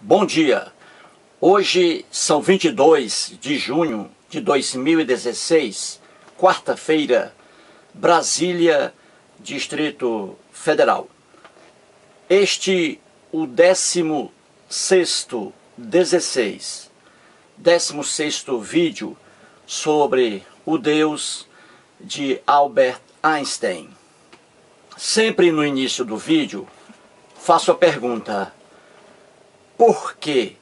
Bom dia! Hoje são 22 de junho de 2016, quarta-feira, Brasília, Distrito Federal. Este o 16 16 16 vídeo sobre o Deus de Albert Einstein. Sempre no início do vídeo faço a pergunta: por que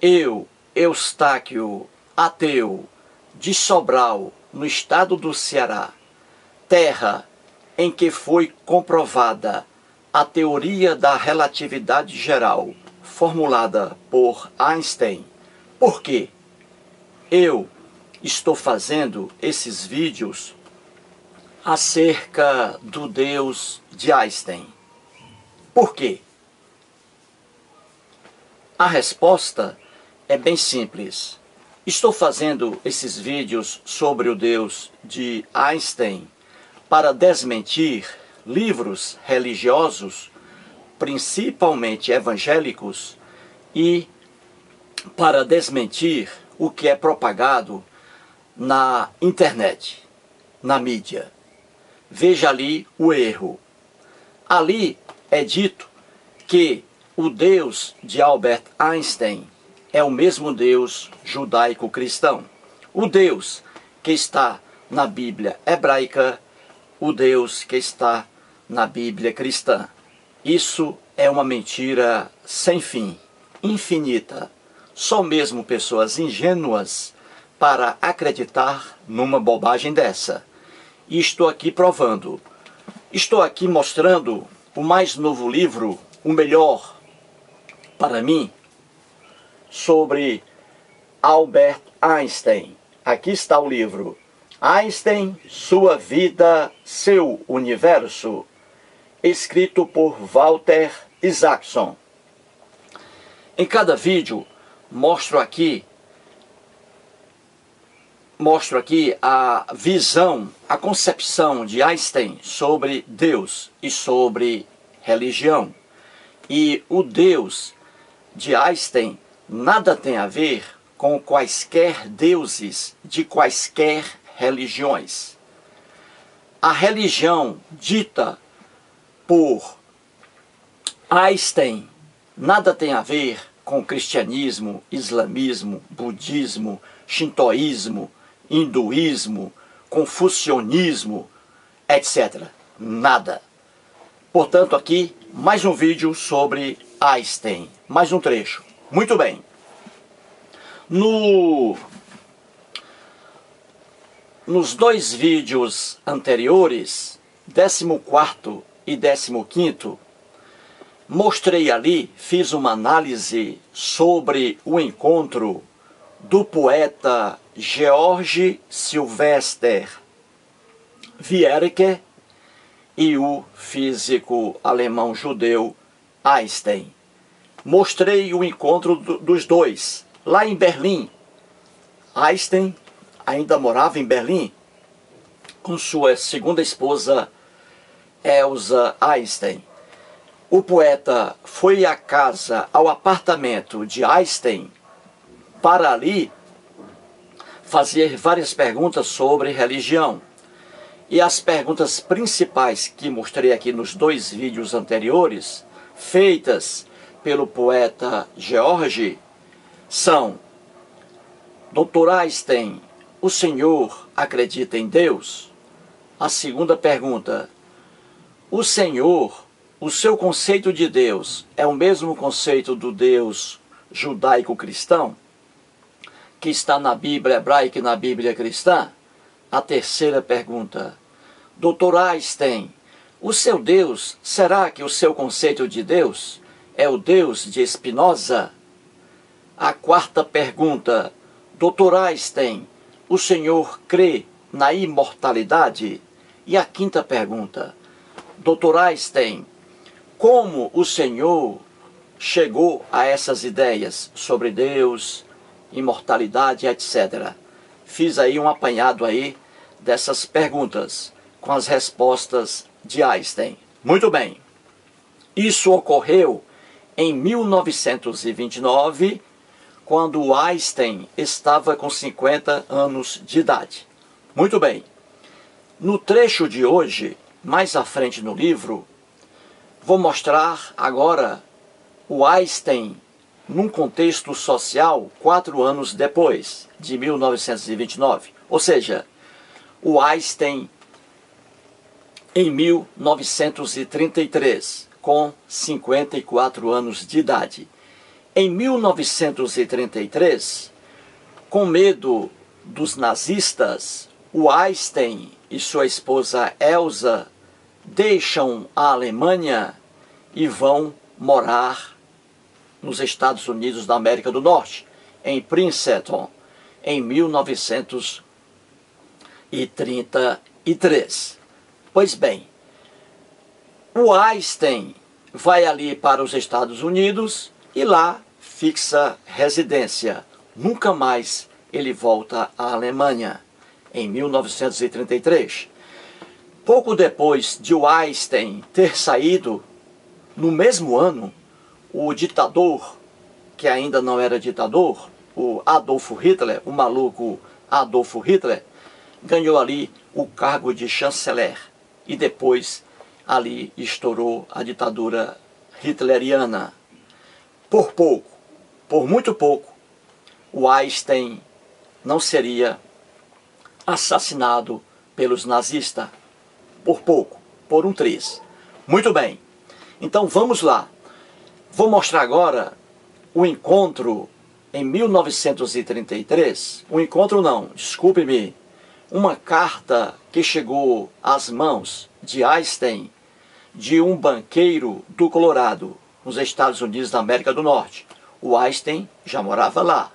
eu, Eustáquio, ateu, de Sobral, no estado do Ceará, terra em que foi comprovada a teoria da relatividade geral formulada por Einstein, por que eu estou fazendo esses vídeos acerca do Deus de Einstein? Por quê? A resposta é bem simples. Estou fazendo esses vídeos sobre o Deus de Einstein para desmentir livros religiosos, principalmente evangélicos, e para desmentir o que é propagado na internet, na mídia. Veja ali o erro. Ali é dito que o Deus de Albert Einstein é o mesmo Deus judaico-cristão. O Deus que está na Bíblia hebraica, o Deus que está na Bíblia cristã. Isso é uma mentira sem fim, infinita. Só mesmo pessoas ingênuas para acreditar numa bobagem dessa. E estou aqui provando. Estou aqui mostrando o mais novo livro, o melhor para mim sobre Albert Einstein. Aqui está o livro. Einstein, Sua Vida, Seu Universo, escrito por Walter Isaacson. Em cada vídeo mostro aqui mostro aqui a visão, a concepção de Einstein sobre Deus e sobre religião. E o Deus de Einstein nada tem a ver com quaisquer deuses de quaisquer religiões. A religião dita por Einstein nada tem a ver com cristianismo, islamismo, budismo, shintoísmo, hinduísmo, confucionismo, etc. Nada. Portanto, aqui mais um vídeo sobre Einstein. Mais um trecho. Muito bem. No, nos dois vídeos anteriores, 14 e 15, mostrei ali, fiz uma análise sobre o encontro do poeta George Sylvester Wierke e o físico alemão judeu Einstein. Mostrei o encontro do, dos dois lá em Berlim. Einstein ainda morava em Berlim com sua segunda esposa Elsa Einstein. O poeta foi à casa, ao apartamento de Einstein, para ali fazer várias perguntas sobre religião. E as perguntas principais que mostrei aqui nos dois vídeos anteriores feitas pelo poeta George são: Doutor Einstein, o senhor acredita em Deus? A segunda pergunta: O senhor, o seu conceito de Deus é o mesmo conceito do Deus judaico-cristão? Que está na Bíblia hebraica e na Bíblia cristã? A terceira pergunta: Doutor Einstein, o seu Deus, será que o seu conceito de Deus é o Deus de Spinoza? A quarta pergunta, Dr. Einstein, o senhor crê na imortalidade? E a quinta pergunta, Dr. Einstein, como o senhor chegou a essas ideias sobre Deus, imortalidade, etc. Fiz aí um apanhado aí dessas perguntas com as respostas de Einstein. Muito bem. Isso ocorreu em 1929, quando Einstein estava com 50 anos de idade. Muito bem. No trecho de hoje, mais à frente no livro, vou mostrar agora o Einstein num contexto social quatro anos depois, de 1929. Ou seja, o Einstein em 1933, com 54 anos de idade. Em 1933, com medo dos nazistas, o Einstein e sua esposa Elsa deixam a Alemanha e vão morar nos Estados Unidos da América do Norte, em Princeton, em 1933. Pois bem, o Einstein vai ali para os Estados Unidos e lá fixa residência. Nunca mais ele volta à Alemanha, em 1933. Pouco depois de o Einstein ter saído, no mesmo ano, o ditador, que ainda não era ditador, o Adolfo Hitler, o maluco Adolfo Hitler, ganhou ali o cargo de chanceler e depois ali estourou a ditadura hitleriana. Por pouco, por muito pouco, o Einstein não seria assassinado pelos nazistas. Por pouco, por um triz. Muito bem. Então vamos lá. Vou mostrar agora o encontro em 1933. O encontro não, desculpe-me. Uma carta que chegou às mãos de Einstein, de um banqueiro do Colorado, nos Estados Unidos da América do Norte. O Einstein já morava lá,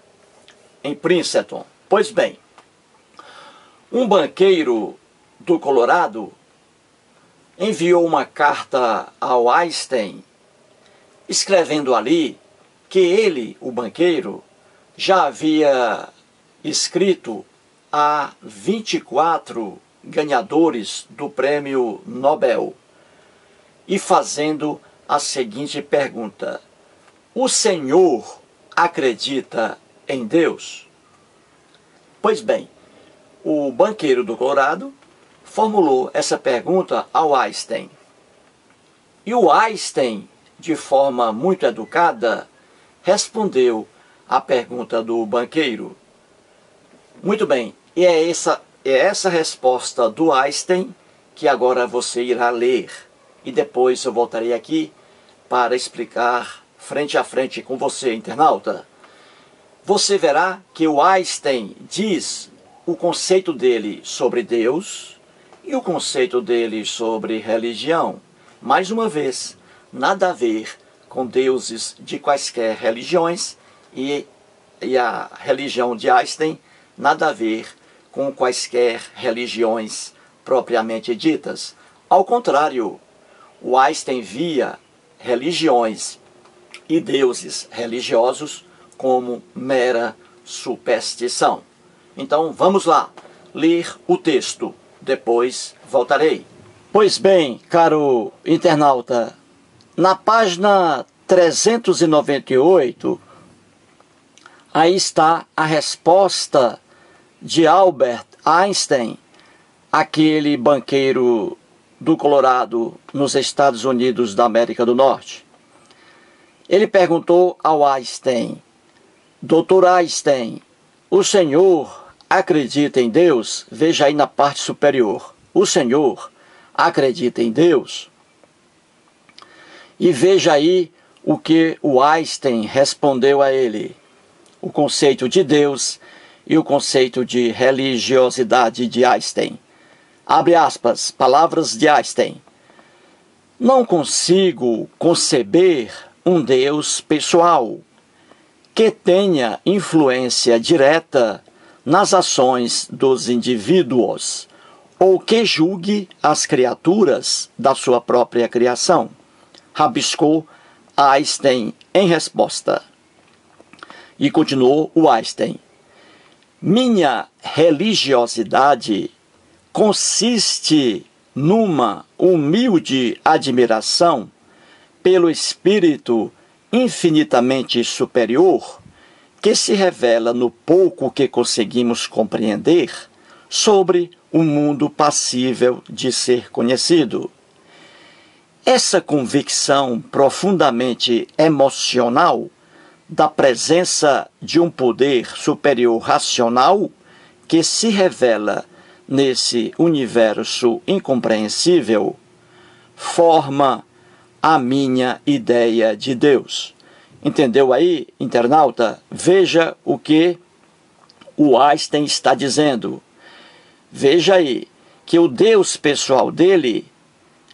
em Princeton. Pois bem, um banqueiro do Colorado enviou uma carta ao Einstein, escrevendo ali que ele, o banqueiro, já havia escrito a 24 ganhadores do prêmio Nobel e fazendo a seguinte pergunta: O Senhor acredita em Deus? Pois bem, o banqueiro do Colorado formulou essa pergunta ao Einstein. E o Einstein, de forma muito educada, respondeu à pergunta do banqueiro. Muito bem, e é essa é essa resposta do Einstein que agora você irá ler. E depois eu voltarei aqui para explicar frente a frente com você, internauta. Você verá que o Einstein diz o conceito dele sobre Deus e o conceito dele sobre religião. Mais uma vez, nada a ver com deuses de quaisquer religiões e, e a religião de Einstein nada a ver com quaisquer religiões propriamente ditas. Ao contrário, o Einstein via religiões e deuses religiosos como mera superstição. Então vamos lá, ler o texto, depois voltarei. Pois bem, caro internauta, na página 398, aí está a resposta de Albert Einstein, aquele banqueiro do Colorado, nos Estados Unidos da América do Norte. Ele perguntou ao Einstein: Doutor Einstein, o senhor acredita em Deus? Veja aí na parte superior. O senhor acredita em Deus? E veja aí o que o Einstein respondeu a ele. O conceito de Deus e o conceito de religiosidade de Einstein. Abre aspas, palavras de Einstein. Não consigo conceber um Deus pessoal que tenha influência direta nas ações dos indivíduos ou que julgue as criaturas da sua própria criação. Rabiscou Einstein em resposta. E continuou o Einstein. Minha religiosidade consiste numa humilde admiração pelo Espírito infinitamente superior que se revela no pouco que conseguimos compreender sobre o mundo passível de ser conhecido. Essa convicção profundamente emocional da presença de um poder superior racional que se revela nesse universo incompreensível forma a minha ideia de Deus. Entendeu aí, internauta? Veja o que o Einstein está dizendo. Veja aí que o Deus pessoal dele,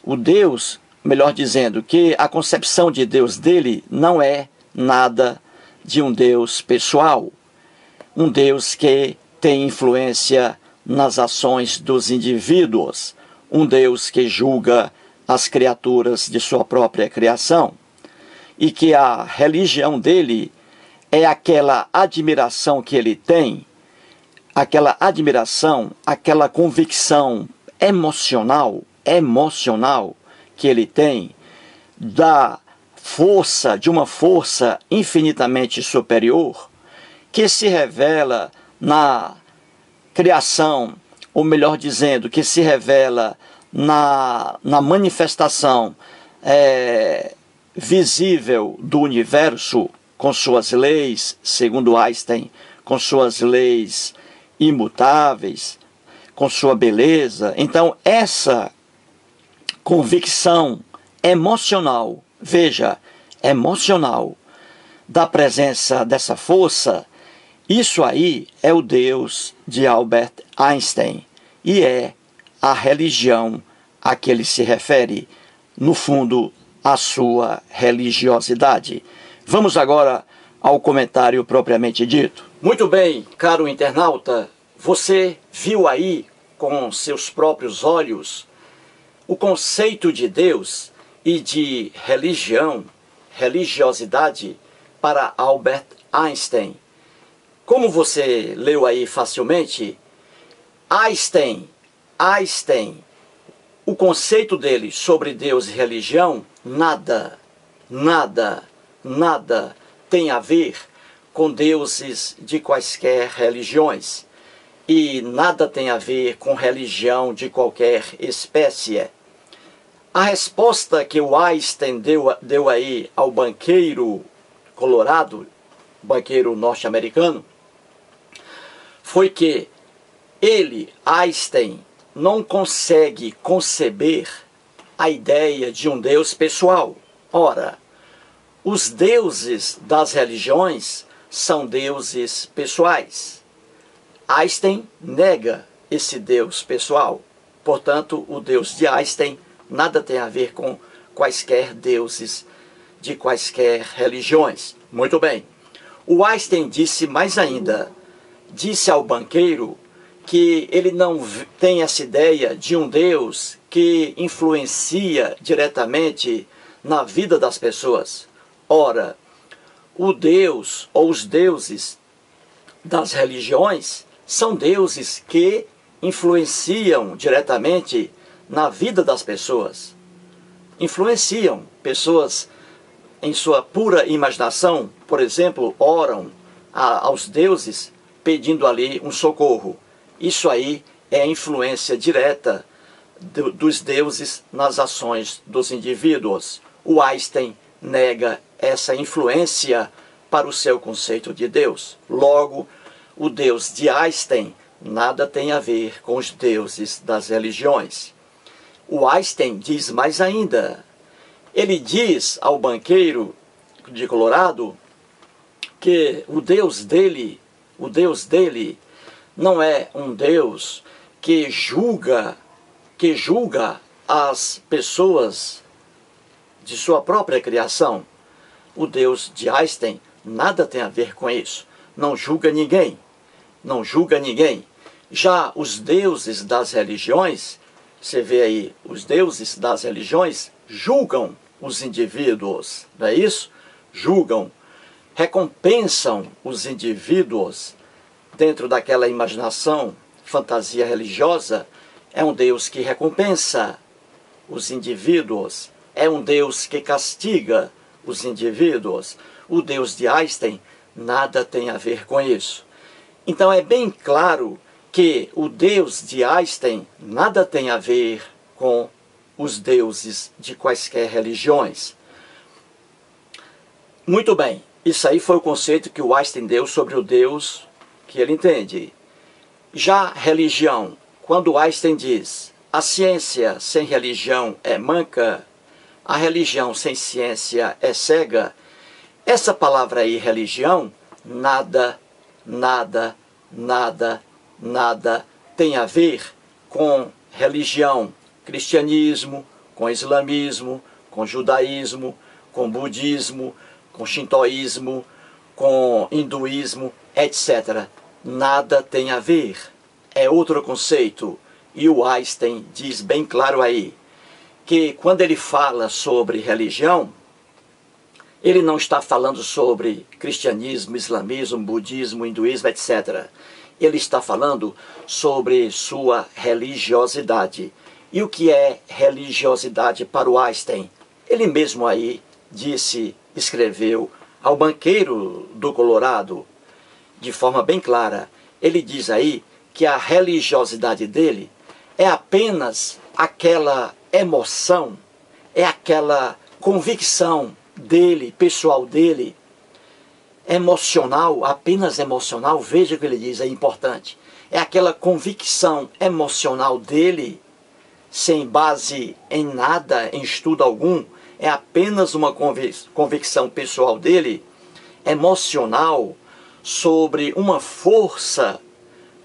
o Deus, melhor dizendo, que a concepção de Deus dele não é nada de um Deus pessoal, um Deus que tem influência nas ações dos indivíduos, um Deus que julga as criaturas de sua própria criação e que a religião dele é aquela admiração que ele tem, aquela admiração, aquela convicção emocional, emocional que ele tem da força, de uma força infinitamente superior que se revela na criação, ou melhor dizendo, que se revela na, na manifestação é, visível do universo com suas leis, segundo Einstein, com suas leis imutáveis, com sua beleza. Então, essa convicção emocional, veja, emocional, da presença dessa força, isso aí é o Deus de Albert Einstein e é a religião a que ele se refere. No fundo, a sua religiosidade. Vamos agora ao comentário propriamente dito. Muito bem, caro internauta, você viu aí com seus próprios olhos o conceito de Deus e de religião, religiosidade para Albert Einstein. Como você leu aí facilmente, Einstein, Einstein o conceito dele sobre Deus e religião, nada, nada, nada tem a ver com deuses de quaisquer religiões. E nada tem a ver com religião de qualquer espécie. A resposta que o Einstein deu, deu aí ao banqueiro colorado, banqueiro norte-americano, foi que ele, Einstein, não consegue conceber a ideia de um Deus pessoal. Ora, os deuses das religiões são deuses pessoais. Einstein nega esse Deus pessoal. Portanto, o Deus de Einstein nada tem a ver com quaisquer deuses de quaisquer religiões. Muito bem. O Einstein disse mais ainda: disse ao banqueiro que ele não tem essa ideia de um Deus que influencia diretamente na vida das pessoas. Ora, o Deus ou os deuses das religiões são deuses que influenciam diretamente na vida das pessoas. Influenciam pessoas em sua pura imaginação, por exemplo, oram a, aos deuses pedindo ali um socorro. Isso aí é a influência direta do, dos deuses nas ações dos indivíduos. O Einstein nega essa influência para o seu conceito de Deus. Logo, o Deus de Einstein nada tem a ver com os deuses das religiões. O Einstein diz mais ainda. Ele diz ao banqueiro de Colorado que o Deus dele, o Deus dele não é um Deus que julga, que julga as pessoas de sua própria criação. O Deus de Einstein nada tem a ver com isso. Não julga ninguém. Não julga ninguém. Já os deuses das religiões, você vê aí, os deuses das religiões julgam os indivíduos, não é isso? Julgam, recompensam os indivíduos dentro daquela imaginação, fantasia religiosa, é um Deus que recompensa os indivíduos, é um Deus que castiga os indivíduos. O Deus de Einstein nada tem a ver com isso. Então é bem claro que o Deus de Einstein nada tem a ver com os deuses de quaisquer religiões. Muito bem, isso aí foi o conceito que o Einstein deu sobre o Deus que ele entende. Já religião, quando Einstein diz a ciência sem religião é manca, a religião sem ciência é cega, essa palavra aí, religião, nada, nada, nada, nada tem a ver com religião, cristianismo, com islamismo, com judaísmo, com budismo, com shintoísmo, com hinduísmo, etc. Nada tem a ver. É outro conceito. E o Einstein diz bem claro aí que quando ele fala sobre religião, ele não está falando sobre cristianismo, islamismo, budismo, hinduísmo, etc. Ele está falando sobre sua religiosidade. E o que é religiosidade para o Einstein? Ele mesmo aí disse, escreveu ao banqueiro do Colorado, de forma bem clara. Ele diz aí que a religiosidade dele é apenas aquela emoção, é aquela convicção dele, pessoal dele, emocional, apenas emocional, veja o que ele diz, é importante. É aquela convicção emocional dele, sem base em nada, em estudo algum, é apenas uma convicção pessoal dele, emocional, sobre uma força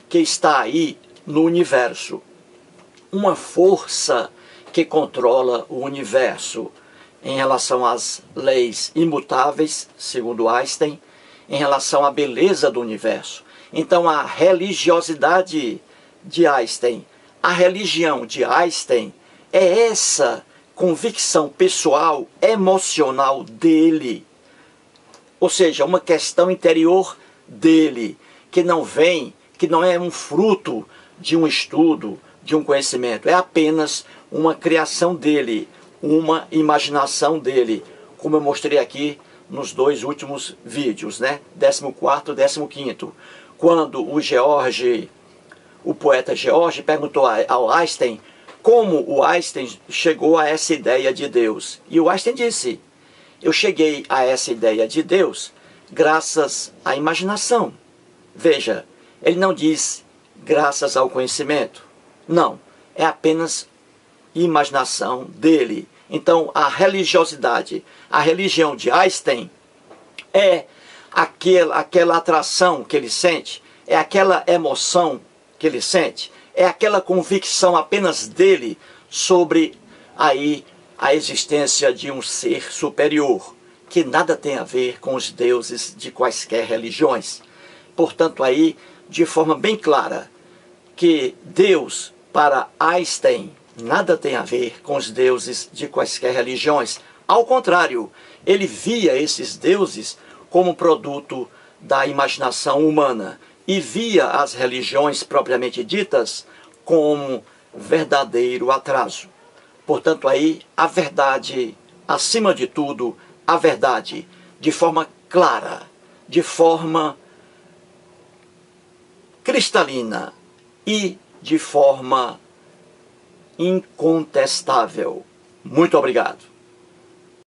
que está aí no universo. Uma força que controla o universo em relação às leis imutáveis, segundo Einstein, em relação à beleza do universo. Então, a religiosidade de Einstein, a religião de Einstein é essa convicção pessoal, emocional dele. Ou seja, uma questão interior dele, que não vem, que não é um fruto de um estudo, de um conhecimento, é apenas uma criação dele, uma imaginação dele, como eu mostrei aqui nos dois últimos vídeos, né? 14 e 15. Quando o George, o poeta George, perguntou ao Einstein como o Einstein chegou a essa ideia de Deus. E o Einstein disse: Eu cheguei a essa ideia de Deus graças à imaginação. Veja, ele não diz graças ao conhecimento. Não, é apenas imaginação dele. Então, a religiosidade, a religião de Einstein é aquela, aquela atração que ele sente, é aquela emoção que ele sente, é aquela convicção apenas dele sobre aí a existência de um ser superior, que nada tem a ver com os deuses de quaisquer religiões. Portanto, aí, de forma bem clara, que Deus, para Einstein, nada tem a ver com os deuses de quaisquer religiões. Ao contrário, ele via esses deuses como produto da imaginação humana e via as religiões propriamente ditas como verdadeiro atraso. Portanto, aí a verdade, acima de tudo, a verdade, de forma clara, de forma cristalina e de forma incontestável. Muito obrigado.